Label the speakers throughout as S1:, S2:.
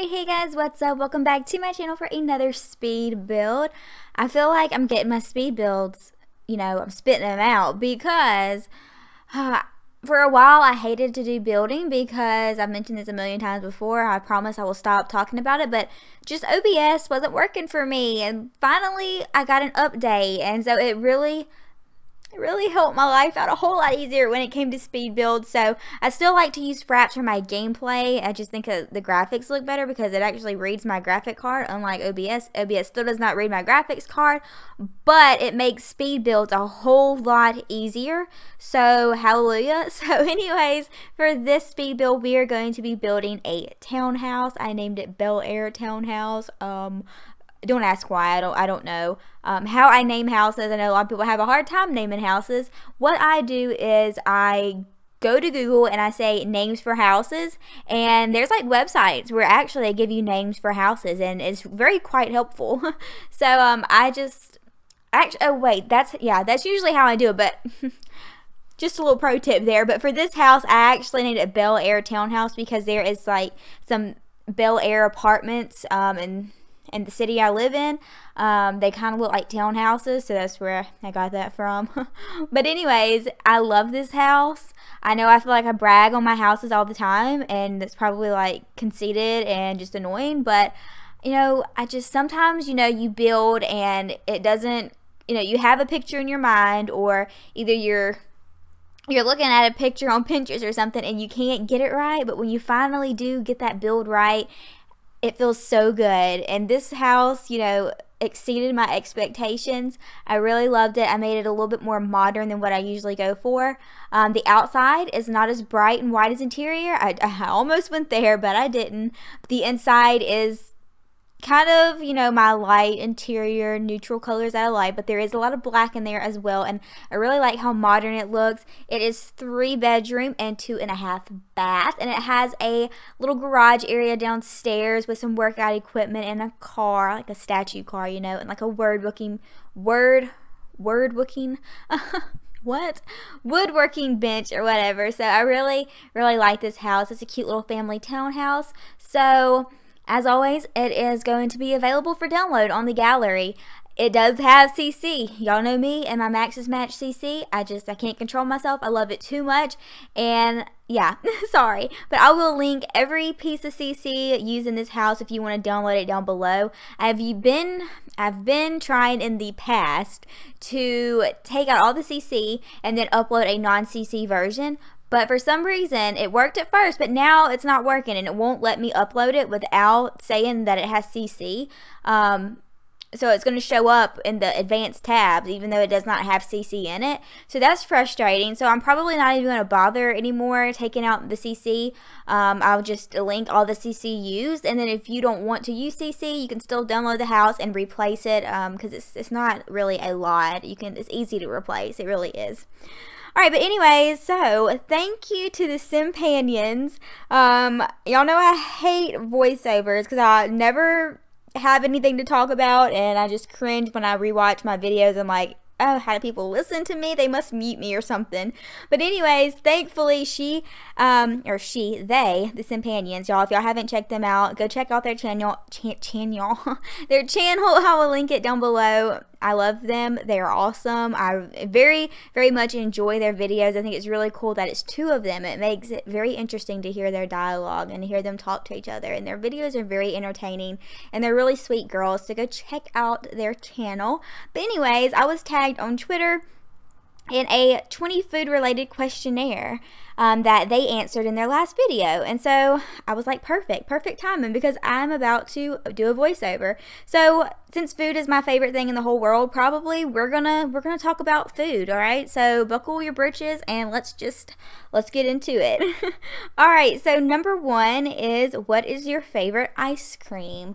S1: Alright, hey guys, what's up? Welcome back to my channel for another speed build. I feel like I'm getting my speed builds, you know, I'm spitting them out because uh, for a while I hated to do building because I've mentioned this a million times before. I promise I will stop talking about it, but just OBS wasn't working for me. And finally, I got an update, and so it really it really helped my life out a whole lot easier when it came to speed builds. So I still like to use Fraps for my gameplay. I just think the graphics look better because it actually reads my graphic card, unlike OBS. OBS still does not read my graphics card, but it makes speed builds a whole lot easier. So hallelujah. So anyways, for this speed build, we are going to be building a townhouse. I named it Bellair Townhouse. Um, don't ask why i don't i don't know. Um, how i name houses i know a lot of people have a hard time naming houses. What i do is i go to google and i say names for houses and there's like websites where actually they give you names for houses and it's very quite helpful. So um i just actually oh wait that's yeah that's usually how i do it but just a little pro tip there. But for this house i actually need a Bellair townhouse because there is like some bel air apartments um and in the city I live in. Um, they kind of look like townhouses, so that's where I got that from. but anyways, I love this house. I know I feel like I brag on my houses all the time, and it's probably like conceited and just annoying, but you know, I just sometimes, you know, you build and it doesn't, you know, you have a picture in your mind or either you're you're looking at a picture on Pinterest or something and you can't get it right, but when you finally do get that build right it feels so good. And this house, you know, exceeded my expectations. I really loved it. I made it a little bit more modern than what I usually go for. Um, the outside is not as bright and white as interior. I, I almost went there, but I didn't. The inside is kind of, you know, my light interior neutral colors that I like, but there is a lot of black in there as well. And I really like how modern it looks. It is three bedroom and two and a half bath. And it has a little garage area downstairs with some workout equipment and a car, like a statue car, you know, and like a word booking, word, word booking. what woodworking bench or whatever so i really really like this house it's a cute little family townhouse so as always, it is going to be available for download on the gallery. It does have CC. Y'all know me and my Max's Match CC. I just, I can't control myself. I love it too much. And yeah, sorry. But I will link every piece of CC used in this house if you want to download it down below. Have you been, I've been trying in the past to take out all the CC and then upload a non-CC version. But for some reason, it worked at first, but now it's not working and it won't let me upload it without saying that it has CC. Um, so it's going to show up in the advanced tabs even though it does not have CC in it. So that's frustrating. So I'm probably not even going to bother anymore taking out the CC. Um, I'll just link all the CC used and then if you don't want to use CC you can still download the house and replace it because um, it's, it's not really a lot. You can It's easy to replace. It really is. Alright, but anyways, so thank you to the Simpanions. Um, y'all know I hate voiceovers because I never have anything to talk about and I just cringe when I rewatch my videos. I'm like, oh, how do people listen to me? They must mute me or something. But anyways, thankfully she, um, or she, they, the Simpanions, y'all, if y'all haven't checked them out, go check out their channel, ch channel, their channel. I will link it down below. I love them. They are awesome. I very, very much enjoy their videos. I think it's really cool that it's two of them. It makes it very interesting to hear their dialogue and hear them talk to each other. And their videos are very entertaining and they're really sweet girls. So go check out their channel. But anyways, I was tagged on Twitter in a 20 food related questionnaire um, that they answered in their last video. And so I was like, perfect, perfect timing because I'm about to do a voiceover. So since food is my favorite thing in the whole world, probably we're gonna we're gonna talk about food. All right, so buckle your britches and let's just let's get into it. all right, so number one is what is your favorite ice cream?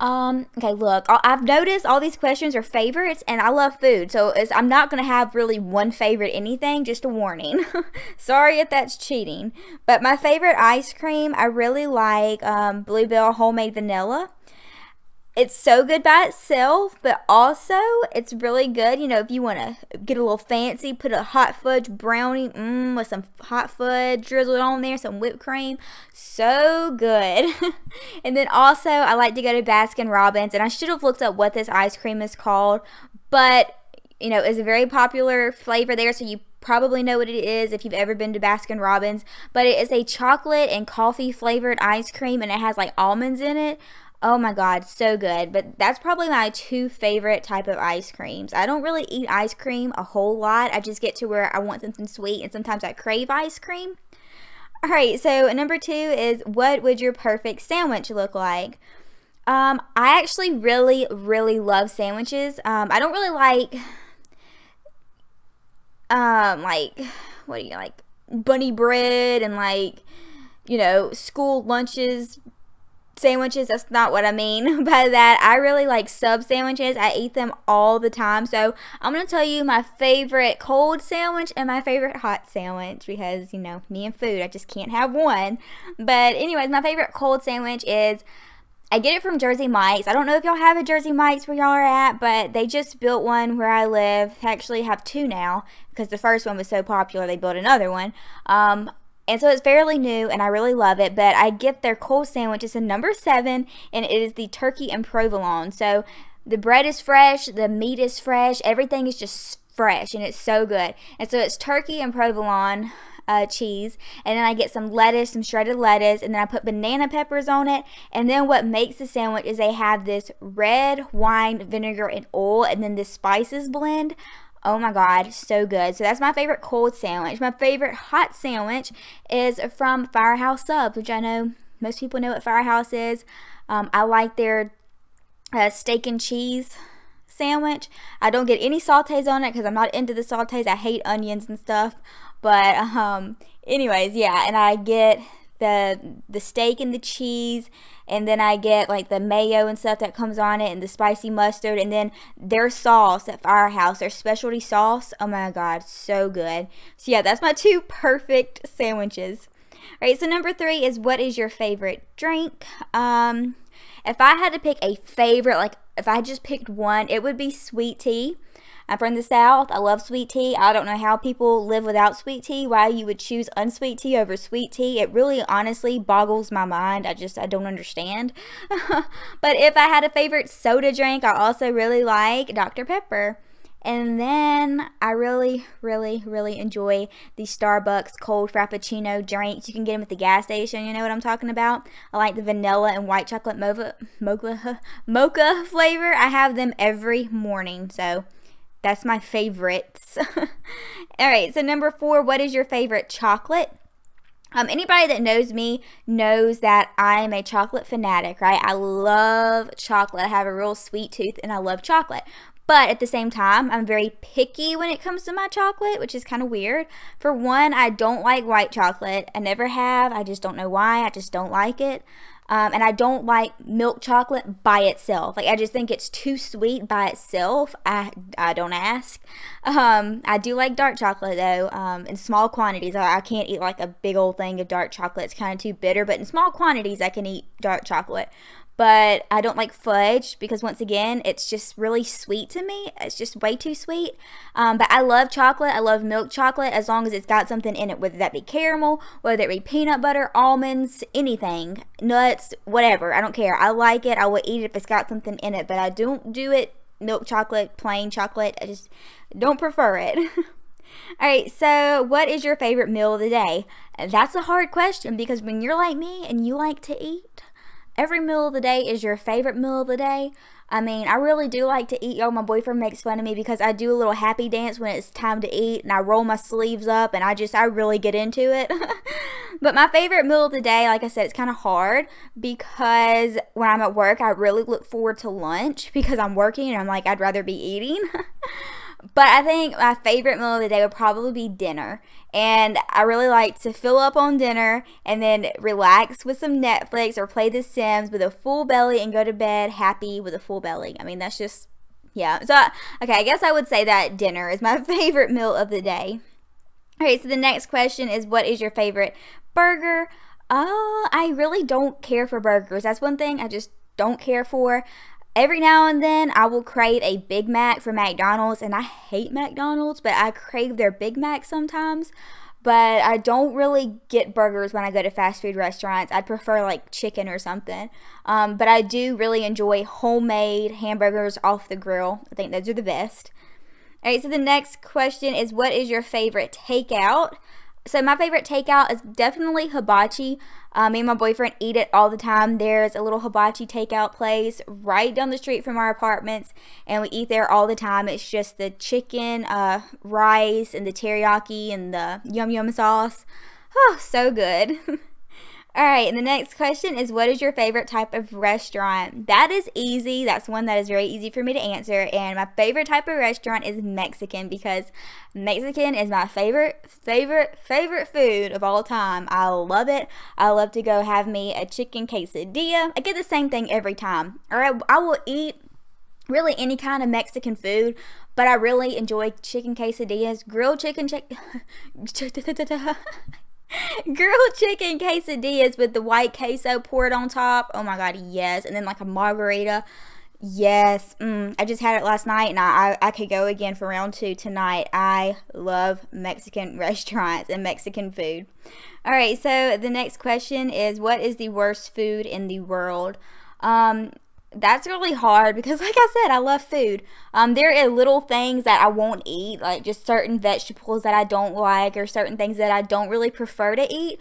S1: Um, okay, look, I've noticed all these questions are favorites, and I love food, so I'm not going to have really one favorite anything, just a warning. Sorry if that's cheating. But my favorite ice cream, I really like um, Blue Bell Homemade Vanilla. It's so good by itself, but also it's really good. You know, if you want to get a little fancy, put a hot fudge brownie mm, with some hot fudge drizzled on there, some whipped cream. So good. and then also, I like to go to Baskin Robbins, and I should have looked up what this ice cream is called, but you know, it's a very popular flavor there, so you probably know what it is if you've ever been to Baskin Robbins, but it is a chocolate and coffee flavored ice cream and it has like almonds in it. Oh my god, so good. But that's probably my two favorite type of ice creams. I don't really eat ice cream a whole lot. I just get to where I want something sweet and sometimes I crave ice cream. All right, so number 2 is what would your perfect sandwich look like? Um, I actually really, really love sandwiches. Um, I don't really like, um, like, what do you like, bunny bread and like, you know, school lunches, sandwiches. That's not what I mean by that. I really like sub sandwiches. I eat them all the time. So I'm going to tell you my favorite cold sandwich and my favorite hot sandwich because, you know, me and food, I just can't have one. But, anyways, my favorite cold sandwich is. I get it from Jersey Mike's. I don't know if y'all have a Jersey Mike's where y'all are at, but they just built one where I live. They actually have two now because the first one was so popular they built another one. Um, and so it's fairly new and I really love it. But I get their cold sandwich. It's a number seven and it is the turkey and provolone. So the bread is fresh, the meat is fresh, everything is just fresh and it's so good. And so it's turkey and provolone. Uh, cheese and then I get some lettuce, some shredded lettuce, and then I put banana peppers on it. And then what makes the sandwich is they have this red wine, vinegar, and oil, and then this spices blend. Oh my god, so good. So that's my favorite cold sandwich. My favorite hot sandwich is from Firehouse Subs, which I know most people know what Firehouse is. Um, I like their uh, steak and cheese sandwich. I don't get any sautés on it because I'm not into the sautés. I hate onions and stuff. But um, anyways, yeah, and I get the the steak and the cheese and then I get like the mayo and stuff that comes on it and the spicy mustard and then their sauce at Firehouse, their specialty sauce. Oh my god, so good. So yeah, that's my two perfect sandwiches. All right, so number 3 is what is your favorite drink? Um if I had to pick a favorite like if I just picked one, it would be sweet tea. I'm from the South. I love sweet tea. I don't know how people live without sweet tea, why you would choose unsweet tea over sweet tea. It really honestly boggles my mind. I just, I don't understand. but if I had a favorite soda drink, I also really like Dr. Pepper. And then I really, really, really enjoy the Starbucks cold Frappuccino drinks. You can get them at the gas station. You know what I'm talking about? I like the vanilla and white chocolate mocha, mocha, mocha flavor. I have them every morning. So that's my favorites. All right, so number four, what is your favorite chocolate? Um, anybody that knows me knows that I am a chocolate fanatic, right? I love chocolate. I have a real sweet tooth and I love chocolate. But at the same time, I'm very picky when it comes to my chocolate, which is kind of weird. For one, I don't like white chocolate. I never have. I just don't know why. I just don't like it. Um, and I don't like milk chocolate by itself. Like I just think it's too sweet by itself. I, I don't ask. Um, I do like dark chocolate though, um, in small quantities. I, I can't eat like a big old thing of dark chocolate. It's kind of too bitter, but in small quantities I can eat dark chocolate but I don't like fudge because once again, it's just really sweet to me. It's just way too sweet. Um, but I love chocolate. I love milk chocolate as long as it's got something in it, whether that be caramel, whether it be peanut butter, almonds, anything, nuts, whatever. I don't care. I like it. I will eat it if it's got something in it, but I don't do it milk chocolate, plain chocolate. I just don't prefer it. All right, so what is your favorite meal of the day? That's a hard question because when you're like me and you like to eat, every meal of the day is your favorite meal of the day. I mean, I really do like to eat. Yo, my boyfriend makes fun of me because I do a little happy dance when it's time to eat and I roll my sleeves up and I just, I really get into it. but my favorite meal of the day, like I said, it's kind of hard because when I'm at work, I really look forward to lunch because I'm working and I'm like, I'd rather be eating. But I think my favorite meal of the day would probably be dinner. And I really like to fill up on dinner and then relax with some Netflix or play The Sims with a full belly and go to bed happy with a full belly. I mean, that's just, yeah. So, okay, I guess I would say that dinner is my favorite meal of the day. All right, so the next question is what is your favorite burger? Oh, I really don't care for burgers. That's one thing I just don't care for. Every now and then I will crave a Big Mac from McDonald's, and I hate McDonald's, but I crave their Big Mac sometimes. But I don't really get burgers when I go to fast food restaurants. I'd prefer like chicken or something. Um, but I do really enjoy homemade hamburgers off the grill. I think those are the best. All right, so the next question is what is your favorite takeout? So my favorite takeout is definitely hibachi. Uh, me and my boyfriend eat it all the time. There's a little hibachi takeout place right down the street from our apartments, and we eat there all the time. It's just the chicken, uh, rice, and the teriyaki and the yum yum sauce. Oh, so good. All right, and the next question is what is your favorite type of restaurant? That is easy. That's one that is very easy for me to answer. And my favorite type of restaurant is Mexican because Mexican is my favorite, favorite, favorite food of all time. I love it. I love to go have me a chicken quesadilla. I get the same thing every time. All right, I will eat really any kind of Mexican food, but I really enjoy chicken quesadillas, grilled chicken. Chick- grilled chicken quesadillas with the white queso poured on top. Oh my god, yes. And then like a margarita. Yes. Mm, I just had it last night and I, I, could go again for round two tonight. I love Mexican restaurants and Mexican food. All right, so the next question is what is the worst food in the world? Um, that's really hard because like I said, I love food. Um, there are little things that I won't eat, like just certain vegetables that I don't like or certain things that I don't really prefer to eat.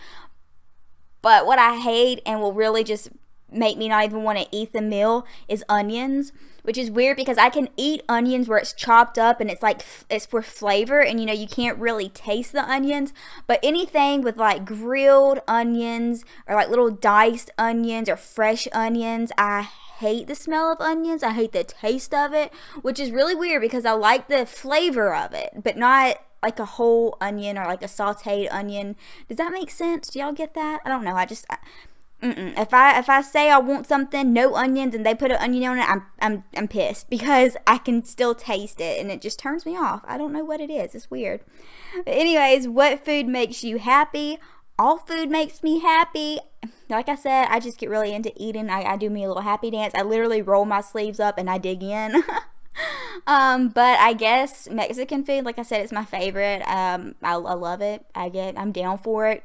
S1: But what I hate and will really just make me not even want to eat the meal is onions, which is weird because I can eat onions where it's chopped up and it's like it's for flavor and you know you can't really taste the onions, but anything with like grilled onions or like little diced onions or fresh onions, I hate the smell of onions. I hate the taste of it, which is really weird because I like the flavor of it, but not like a whole onion or like a sauteed onion. Does that make sense? Do y'all get that? I don't know. I just I, if I if I say I want something no onions and they put an onion on it, I'm I'm I'm pissed because I can still taste it and it just turns me off. I don't know what it is. It's weird. But anyways, what food makes you happy? All food makes me happy like I said, I just get really into eating. I, I do me a little happy dance. I literally roll my sleeves up and I dig in. um, but I guess Mexican food, like I said, it's my favorite. Um, I, I love it. I get, I'm down for it.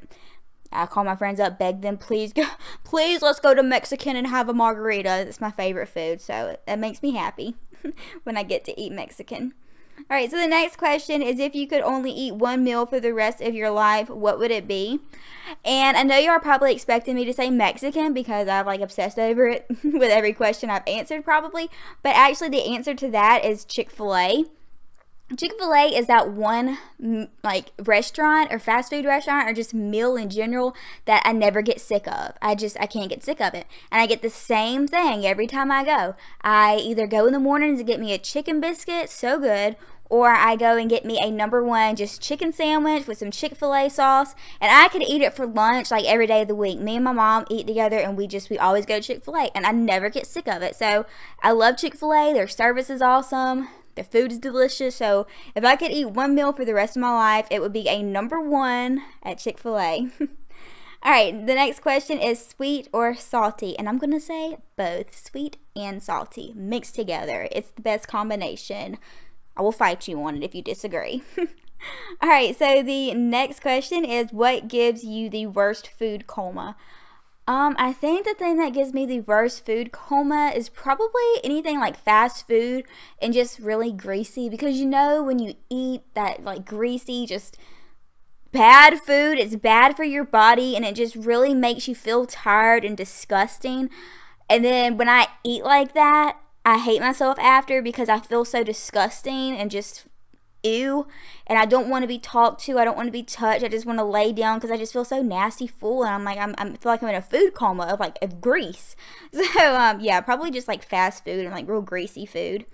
S1: I call my friends up, beg them, please go, please let's go to Mexican and have a margarita. It's my favorite food, so it, it makes me happy when I get to eat Mexican. All right, so the next question is if you could only eat one meal for the rest of your life, what would it be? And I know you are probably expecting me to say Mexican because I've like obsessed over it with every question I've answered probably, but actually the answer to that is Chick-fil-A. Chick-fil-A is that one like restaurant or fast food restaurant or just meal in general that I never get sick of. I just I can't get sick of it. And I get the same thing every time I go. I either go in the mornings to get me a chicken biscuit, so good, or I go and get me a number one just chicken sandwich with some Chick-fil-A sauce and I could eat it for lunch like every day of the week. Me and my mom eat together and we just we always go to Chick-fil-A and I never get sick of it. So I love Chick-fil-A. Their service is awesome. The food is delicious. So if I could eat one meal for the rest of my life, it would be a number one at Chick fil A. All right, the next question is sweet or salty? And I'm going to say both sweet and salty mixed together. It's the best combination. I will fight you on it if you disagree. All right, so the next question is what gives you the worst food coma? Um, I think the thing that gives me the worst food coma is probably anything like fast food and just really greasy because you know when you eat that like greasy just bad food, it's bad for your body and it just really makes you feel tired and disgusting. And then when I eat like that, I hate myself after because I feel so disgusting and just ew and I don't want to be talked to. I don't want to be touched. I just want to lay down because I just feel so nasty full and I'm like I'm, I feel like I'm in a food coma of like of grease. So um yeah, probably just like fast food and like real greasy food.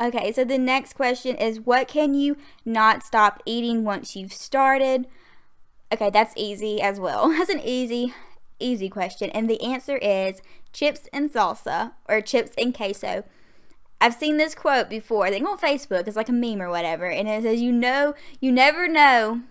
S1: Okay, so the next question is what can you not stop eating once you've started? Okay, that's easy as well. That's an easy easy question and the answer is chips and salsa or chips and queso. I've seen this quote before. I think on Facebook. It's like a meme or whatever. And it says, You know, you never know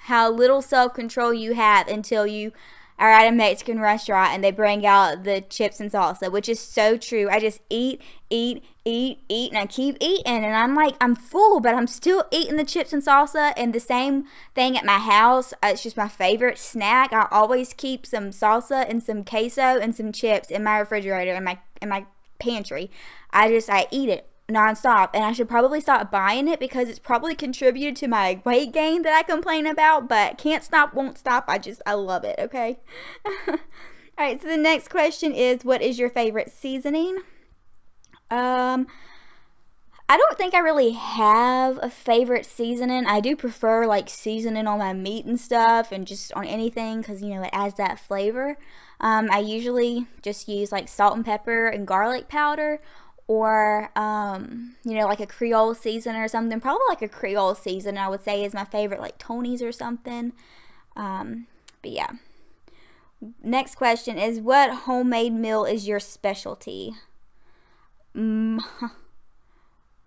S1: how little self control you have until you are at a Mexican restaurant and they bring out the chips and salsa, which is so true. I just eat, eat, eat, eat, and I keep eating. And I'm like, I'm full, but I'm still eating the chips and salsa. And the same thing at my house. Uh, it's just my favorite snack. I always keep some salsa and some queso and some chips in my refrigerator in my in my pantry. I just I eat it nonstop and I should probably stop buying it because it's probably contributed to my weight gain that I complain about but can't stop won't stop. I just I love it okay? All right so the next question is what is your favorite seasoning? Um I don't think I really have a favorite seasoning. I do prefer like seasoning on my meat and stuff and just on anything because you know it adds that flavor. Um, I usually just use like salt and pepper and garlic powder or um, you know like a creole season or something probably like a creole season i would say is my favorite like tony's or something um, but yeah next question is what homemade meal is your specialty mm,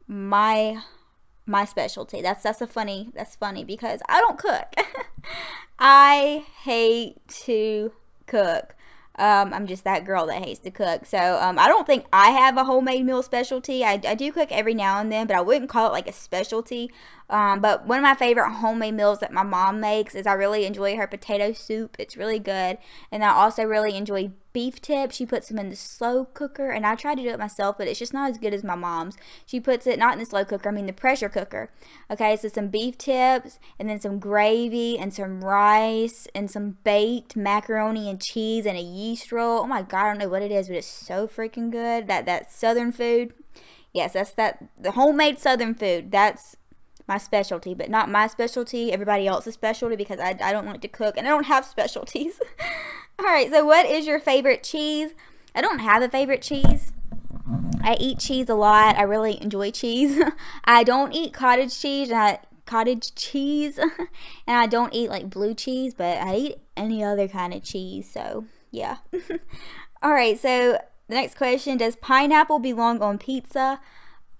S1: my my specialty that's that's a funny that's funny because i don't cook i hate to cook um, I'm just that girl that hates to cook. So um, I don't think I have a homemade meal specialty. I, I do cook every now and then, but I wouldn't call it like a specialty. Um, but one of my favorite homemade meals that my mom makes is I really enjoy her potato soup. It's really good. And I also really enjoy beef tips. She puts them in the slow cooker, and I try to do it myself, but it's just not as good as my mom's. She puts it not in the slow cooker, I mean the pressure cooker. Okay, so some beef tips, and then some gravy, and some rice, and some baked macaroni and cheese, and a yeast roll. Oh my god, I don't know what it is, but it's so freaking good. That that southern food. Yes, that's that the homemade southern food. That's my specialty, but not my specialty, everybody else's specialty because I, I don't like to cook and I don't have specialties. All right, so what is your favorite cheese? I don't have a favorite cheese. I eat cheese a lot. I really enjoy cheese. I don't eat cottage cheese. I cottage cheese and I don't eat like blue cheese, but I eat any other kind of cheese. So, yeah. All right, so the next question, does pineapple belong on pizza?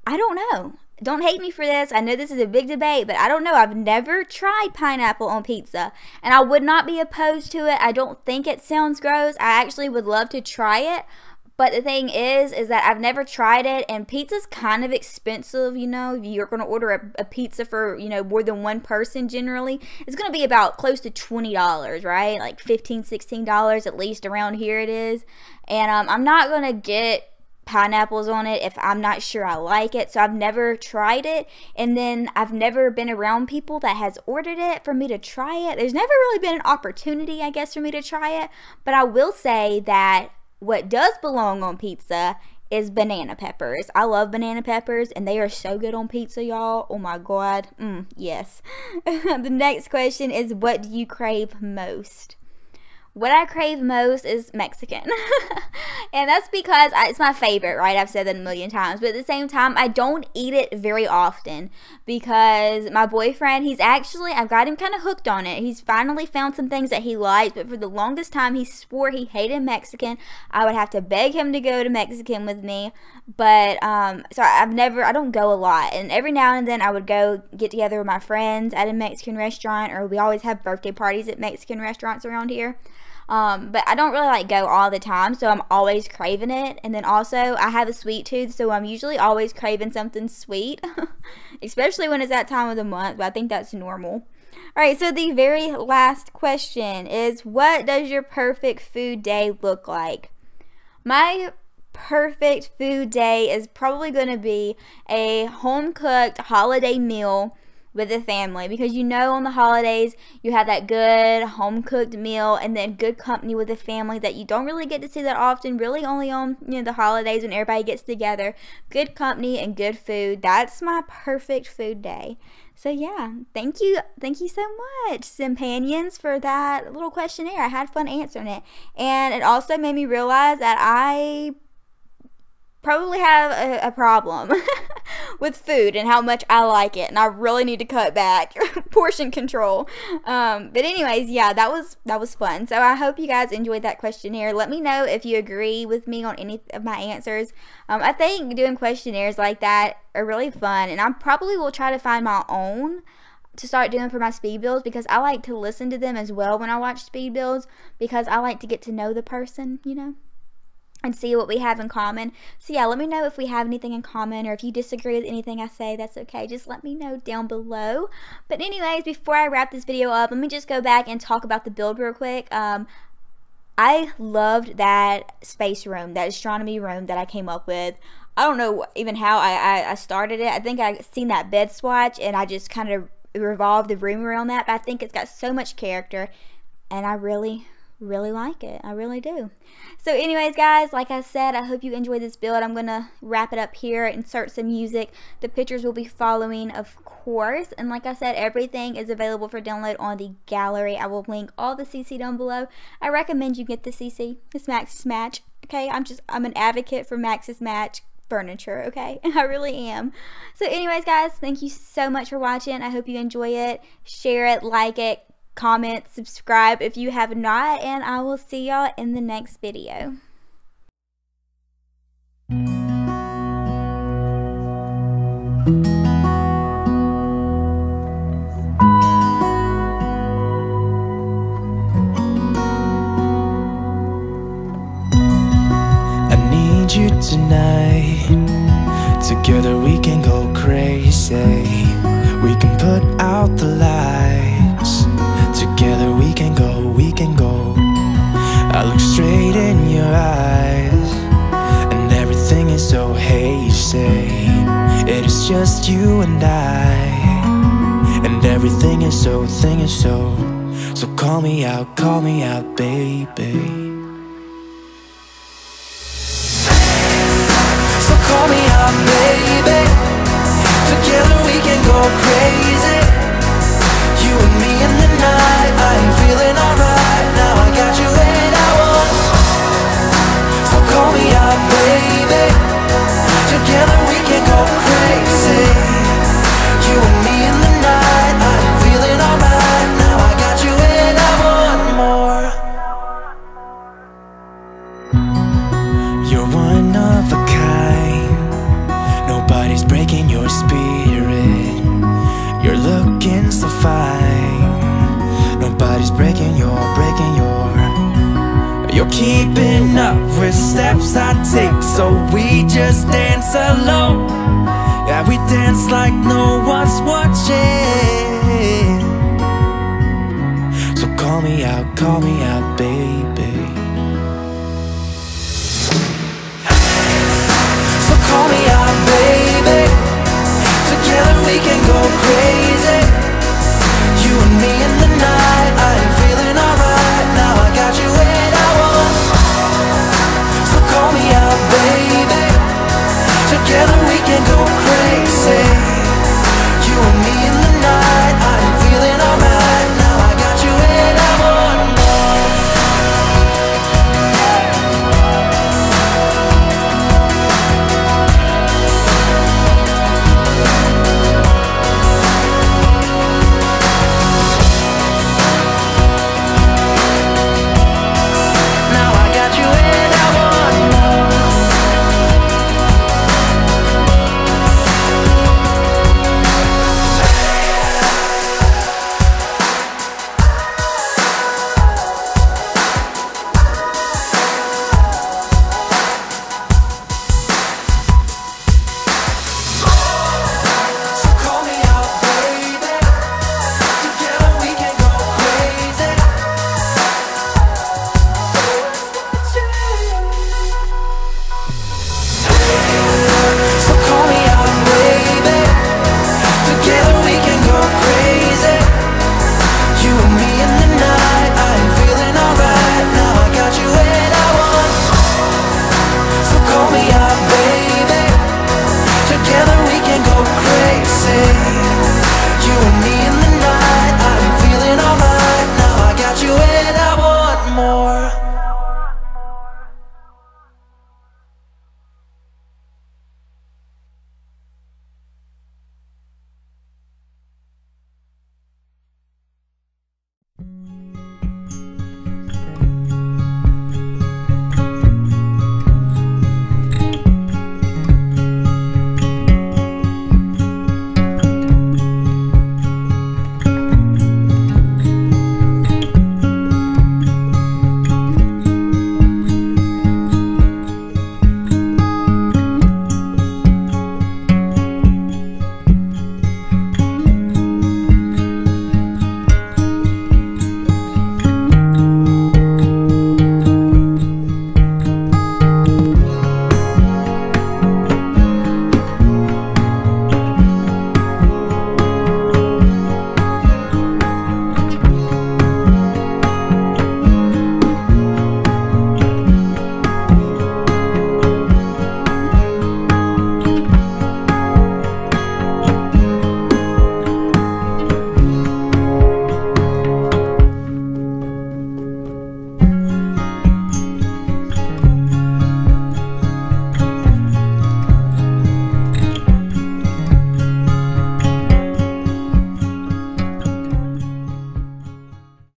S1: I don't know don't hate me for this. I know this is a big debate, but I don't know. I've never tried pineapple on pizza, and I would not be opposed to it. I don't think it sounds gross. I actually would love to try it. But the thing is, is that I've never tried it, and pizza's kind of expensive. You know, you're going to order a, a, pizza for you know more than one person, generally, it's going to be about close to twenty dollars, right? Like 15 dollars at least around here it is. And um, I'm not going to get pineapples on it if I'm not sure I like it. So I've never tried it. And then I've never been around people that has ordered it for me to try it. There's never really been an opportunity, I guess, for me to try it. But I will say that what does belong on pizza is banana peppers. I love banana peppers and they are so good on pizza, y'all. Oh my god. Mm, yes. the next question is what do you crave most? What I crave most is Mexican. and that's because it's my favorite, right? I've said that a million times. But at the same time, I don't eat it very often because my boyfriend, he's actually, I've got him kind of hooked on it. He's finally found some things that he likes, but for the longest time, he swore he hated Mexican. I would have to beg him to go to Mexican with me. But, um, so I've never, I don't go a lot. And every now and then, I would go get together with my friends at a Mexican restaurant, or we always have birthday parties at Mexican restaurants around here. Um, but I don't really like go all the time, so I'm always craving it. And then also, I have a sweet tooth, so I'm usually always craving something sweet, especially when it's that time of the month. But I think that's normal. All right, so the very last question is what does your perfect food day look like? My perfect food day is probably going to be a home cooked holiday meal with the family because you know on the holidays you have that good home cooked meal and then good company with the family that you don't really get to see that often really only on you know the holidays when everybody gets together. Good company and good food. That's my perfect food day. So yeah thank you thank you so much simpanions for that little questionnaire. I had fun answering it. And it also made me realize that i probably have a, a problem with food and how much I like it, and I really need to cut back portion control. Um, but anyways, yeah, that was that was fun. So I hope you guys enjoyed that questionnaire. Let me know if you agree with me on any of my answers. Um, I think doing questionnaires like that are really fun, and I probably will try to find my own to start doing for my speed builds because I like to listen to them as well when I watch speed builds because I like to get to know the person, you know, and see what we have in common. So yeah, let me know if we have anything in common or if you disagree with anything I say, that's okay. Just let me know down below. But anyways, before I wrap this video up, let me just go back and talk about the build real quick. Um, I loved that space room, that astronomy room that I came up with. I don't know even how I, I, I started it. I think I seen that bed swatch and I just kind of revolved the room around that. But I think it's got so much character and I really, really like it. I really do. So anyways, guys, like I said, I hope you enjoyed this build. I'm going to wrap it up here, insert some music. The pictures will be following, of course. And like I said, everything is available for download on the gallery. I will link all the CC down below. I recommend you get the CC. It's Max's Match. Okay, I'm just, I'm an advocate for Max's Match furniture, okay? I really am. So anyways, guys, thank you so much for watching. I hope you enjoy it. Share it, like it, comment, subscribe if you have not, and I will see y'all in the next video.
S2: Me out, call me out, baby